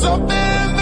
something